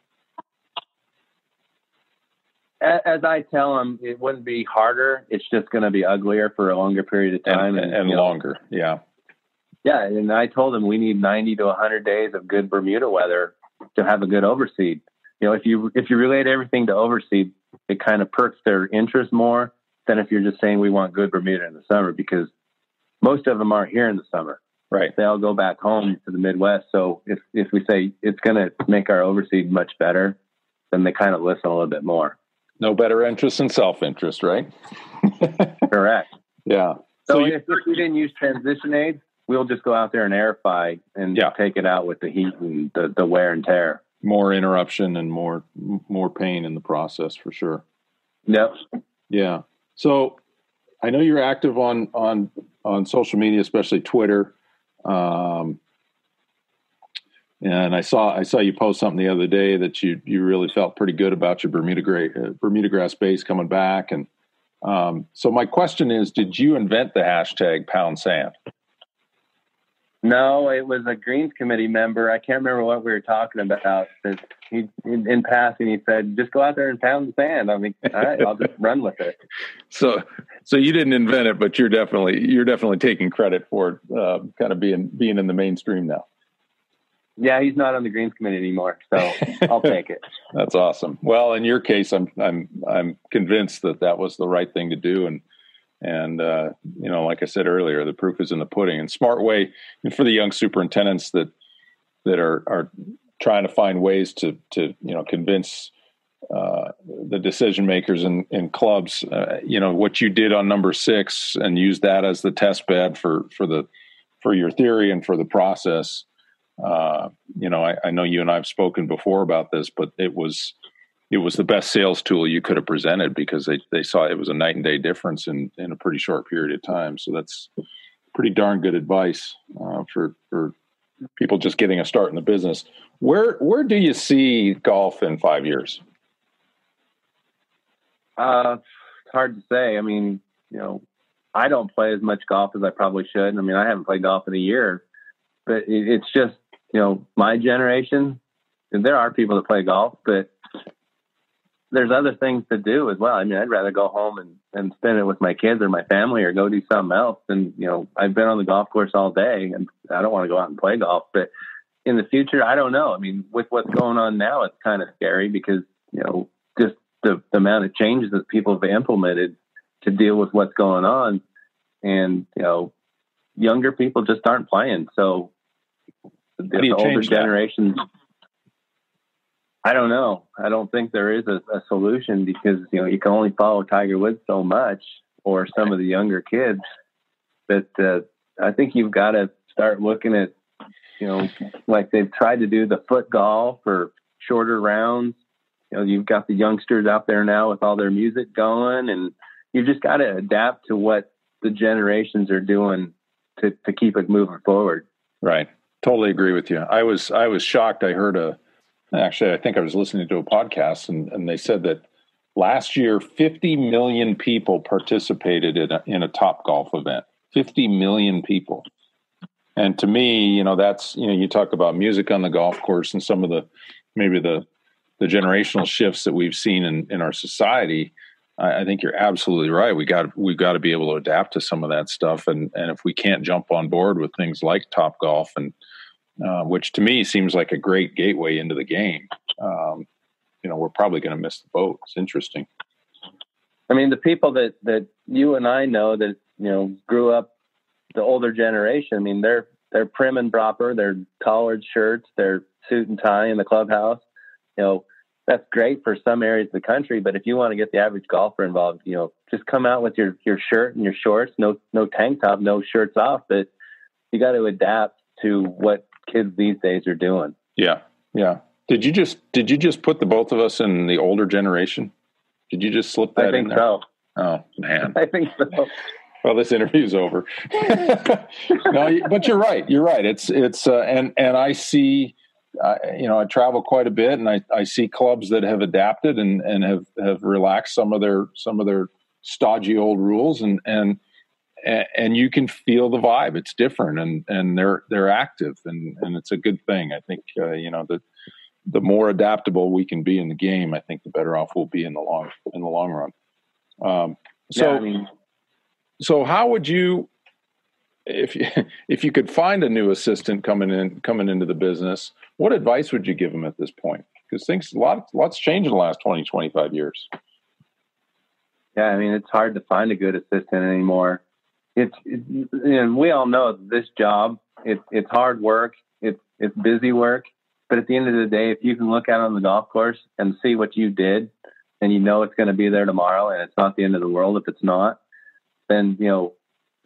As I tell them, it wouldn't be harder. It's just going to be uglier for a longer period of time and, and, and longer. Know, yeah, yeah. And I told them we need 90 to 100 days of good Bermuda weather to have a good overseed. You know, if you if you relate everything to overseed, it kind of perks their interest more than if you're just saying we want good Bermuda in the summer because most of them aren't here in the summer. Right. They all go back home to the Midwest. So if, if we say it's going to make our overseed much better, then they kind of listen a little bit more. No better interest than self interest, right? Correct. Yeah. So, so if, if we didn't use transition aids, we'll just go out there and aerify and yeah. take it out with the heat and the, the wear and tear. More interruption and more more pain in the process for sure. Yep. Yeah. So I know you're active on on on social media, especially Twitter. Um, and I saw I saw you post something the other day that you you really felt pretty good about your Bermuda gray, uh, Bermuda grass base coming back. And um, so my question is, did you invent the hashtag Pound Sand? No, it was a Greens Committee member. I can't remember what we were talking about. He, in, in passing, he said, "Just go out there and pound the sand." I mean, all right, I'll just run with it. So, so you didn't invent it, but you're definitely you're definitely taking credit for it, uh, kind of being being in the mainstream now. Yeah, he's not on the Greens Committee anymore, so I'll take it. That's awesome. Well, in your case, I'm I'm I'm convinced that that was the right thing to do, and and uh, you know, like I said earlier, the proof is in the pudding. And smart way and for the young superintendents that that are are trying to find ways to to you know convince uh, the decision makers in, in clubs. Uh, you know what you did on number six, and use that as the test bed for for the for your theory and for the process. Uh, you know, I, I, know you and I have spoken before about this, but it was it was the best sales tool you could have presented because they, they saw it was a night and day difference in, in a pretty short period of time. So that's pretty darn good advice uh, for for people just getting a start in the business. Where where do you see golf in five years? Uh, it's hard to say. I mean, you know, I don't play as much golf as I probably should. I mean, I haven't played golf in a year, but it, it's just you know my generation. There are people that play golf, but there's other things to do as well. I mean, I'd rather go home and, and spend it with my kids or my family or go do something else. And, you know, I've been on the golf course all day and I don't want to go out and play golf. But in the future, I don't know. I mean, with what's going on now, it's kind of scary because, you know, just the, the amount of changes that people have implemented to deal with what's going on. And, you know, younger people just aren't playing. So the, the older generations. That? I don't know. I don't think there is a, a, solution because you know you can only follow Tiger Woods so much, or some of the younger kids. But uh, I think you've got to start looking at, you know, like they've tried to do the foot golf or shorter rounds. You know, you've got the youngsters out there now with all their music going, and you've just got to adapt to what the generations are doing to to keep it moving forward. Right. Totally agree with you. I was I was shocked. I heard a Actually, I think I was listening to a podcast and, and they said that last year 50 million people participated in a, in a Topgolf event. 50 million people. And to me you know that's you know you talk about music on the golf course and some of the maybe the the generational shifts that we've seen in, in our society. I, I think you're absolutely right. We got we've got to be able to adapt to some of that stuff. And and if we can't jump on board with things like Topgolf and uh, which to me seems like a great gateway into the game. Um, you know, we're probably going to miss the boat. It's interesting. I mean, the people that that you and I know that you know grew up the older generation. I mean, they're they're prim and proper. They're collared shirts. They're suit and tie in the clubhouse. You know, that's great for some areas of the country. But if you want to get the average golfer involved, you know, just come out with your your shirt and your shorts. No no tank top. No shirts off. But you got to adapt to what kids these days are doing. Yeah, yeah. Did you just did you just put the both of us in the older generation? Did you just slip that I think in there? So. Oh man, I think so. Well, this interview's over. no, but you're right. You're right. It's it's uh, and and I see. Uh, you know, I travel quite a bit, and I, I see clubs that have adapted and, and have, have relaxed some of their some of their stodgy old rules, and and and you can feel the vibe. It's different, and and they're they're active, and and it's a good thing. I think uh, you know the the more adaptable we can be in the game, I think the better off we'll be in the long in the long run. Um, so, yeah, I mean, so how would you, if you if you could find a new assistant coming in coming into the business, what advice would you give them at this point? Because things a lot lots changed in the last 20, 25 years. Yeah, I mean it's hard to find a good assistant anymore it's, it's and we all know this job it's it's hard work it's it's busy work but at the end of the day if you can look out on the golf course and see what you did and you know it's going to be there tomorrow and it's not the end of the world if it's not then you know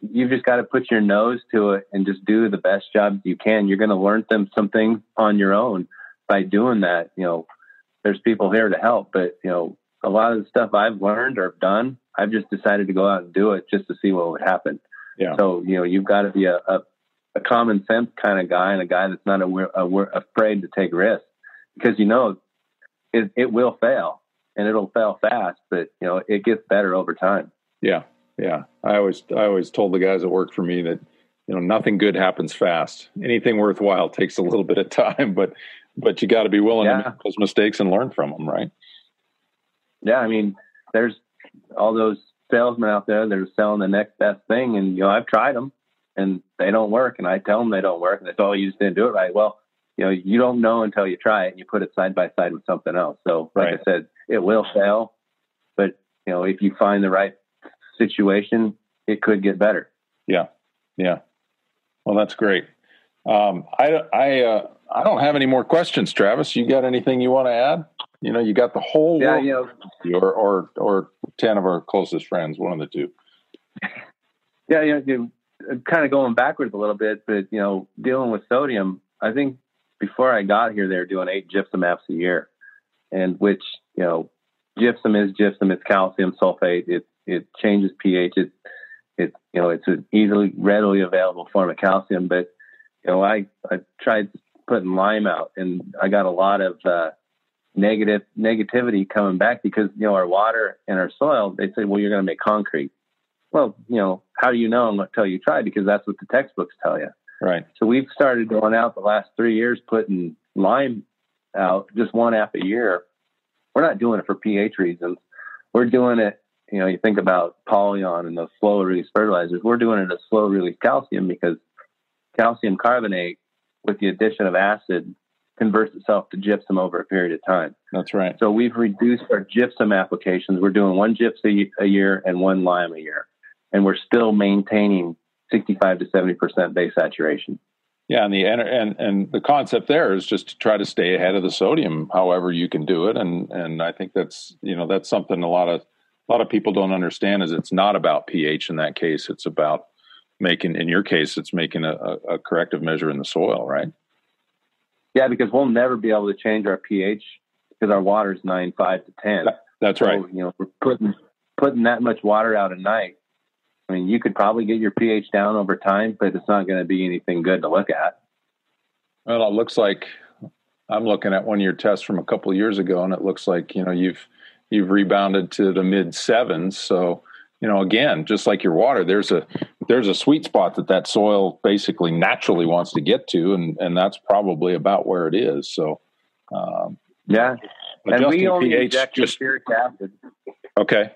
you've just got to put your nose to it and just do the best job you can. You're going to learn them something on your own by doing that you know. There's people here to help but you know a lot of the stuff I've learned or done I've just decided to go out and do it just to see what would happen. Yeah. So you know, you've got to be a, a a common sense kind of guy and a guy that's not a, a, afraid to take risks because you know it, it will fail and it'll fail fast, but you know it gets better over time. Yeah, yeah. I always I always told the guys that work for me that you know nothing good happens fast. Anything worthwhile takes a little bit of time, but but you got to be willing yeah. to make those mistakes and learn from them, right? Yeah, I mean, there's all those salesmen out there that are selling the next best thing, and you know I've tried them and they don't work, and I tell them they don't work, and they say, "Oh, you just didn't do it right." Well, you know, you don't know until you try it and you put it side by side with something else. So, like right. I said, it will fail, but you know, if you find the right situation, it could get better. Yeah, yeah. Well, that's great. Um, I I uh, I don't have any more questions, Travis. You got anything you want to add? You know, you got the whole yeah, you know, or or or ten of our closest friends, one of the two. Yeah, you know, you, kind of going backwards a little bit, but you know, dealing with sodium, I think before I got here, they were doing eight gypsum apps a year, and which you know, gypsum is gypsum. It's calcium sulfate. It it changes pH. It it you know, it's an easily readily available form of calcium. But you know, I I tried putting lime out, and I got a lot of uh, negative negativity coming back because you know our water and our soil. They say, well, you're going to make concrete. Well, you know, how do you know until you try? Because that's what the textbooks tell you. Right. So we've started going out the last three years putting lime out just one app a year. We're not doing it for pH reasons. We're doing it, you know, you think about polyon and those slow release fertilizers. We're doing it as slow release calcium because calcium carbonate with the addition of acid converts itself to gypsum over a period of time. That's right. So we've reduced our gypsum applications. We're doing one gypsum a year and one lime a year. And we're still maintaining 65 to 70% base saturation. Yeah, and the and and the concept there is just to try to stay ahead of the sodium, however you can do it, and and I think that's you know that's something a lot of a lot of people don't understand is it's not about pH in that case. It's about making in your case it's making a, a corrective measure in the soil, right? Yeah, because we'll never be able to change our pH because our water is nine five to ten. That's right. you know, we're putting putting that much water out at night I mean, you could probably get your pH down over time, but it's not going to be anything good to look at. Well, it looks like I'm looking at one of your tests from a couple of years ago, and it looks like you know you've you've rebounded to the mid sevens. So you know, again, just like your water, there's a there's a sweet spot that that soil basically naturally wants to get to, and and that's probably about where it is. So um, yeah, and we only pH inject just, acid. Okay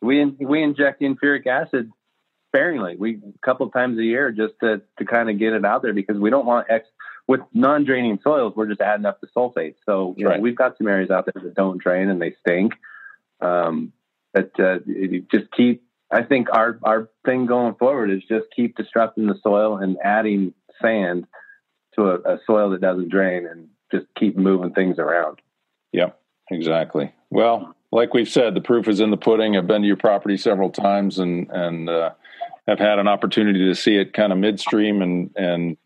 we we inject sulfuric acid sparingly. We a couple times a year just to to kind of get it out there because we don't want ex with non-draining soils. We're just adding up the sulfate. So right. know, we've got some areas out there that don't drain and they stink. Um, but uh, just keep. I think our our thing going forward is just keep disrupting the soil and adding sand to a, a soil that doesn't drain and just keep moving things around. Yep, exactly. Well, like we've said, the proof is in the pudding. I've been to your property several times and and uh, have had an opportunity to see it kind of midstream and and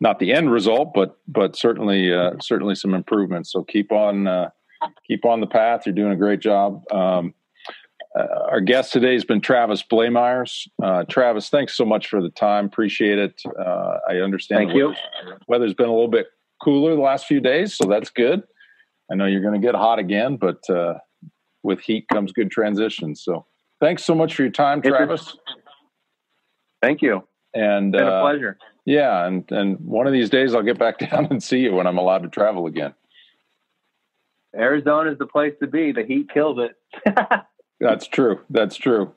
not the end result, but but certainly uh, certainly some improvements. So keep on uh, keep on the path. You're doing a great job. Um, uh, our guest today has been Travis Blamires. Uh, Travis, thanks so much for the time. Appreciate it. Uh, I understand. Thank you. Weather's been a little bit cooler the last few days, so that's good. I know you're going to get hot again, but with heat comes good transitions. So thanks so much for your time, Travis. Thank you. And it's been uh, a pleasure. Yeah, and and one of these days I'll get back down and see you when I'm allowed to travel again. Arizona is the place to be. The heat kills it. That's true. That's true.